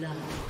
blood.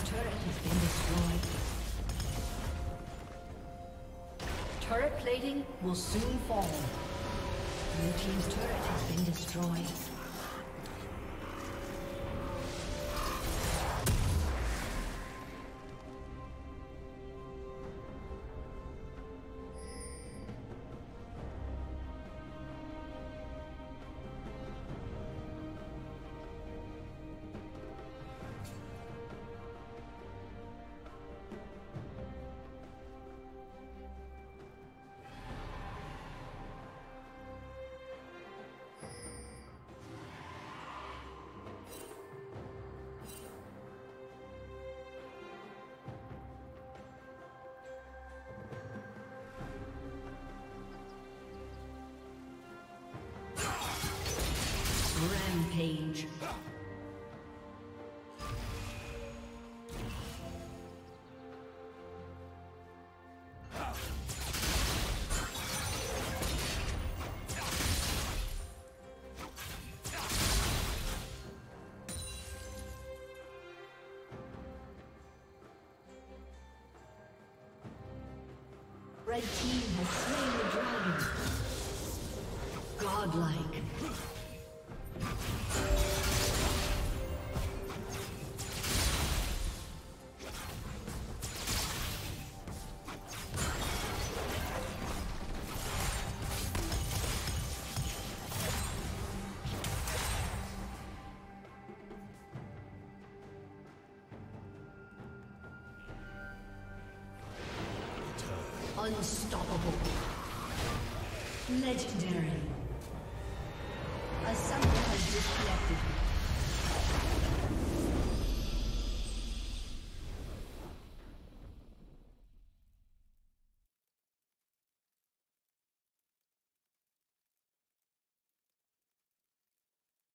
Team's turret has been destroyed. Turret plating will soon fall. Blue Team's turret has been destroyed. Rampage. Red team has slain the dragon. Godlike. Unstoppable. Legendary. A summoner has disconnected.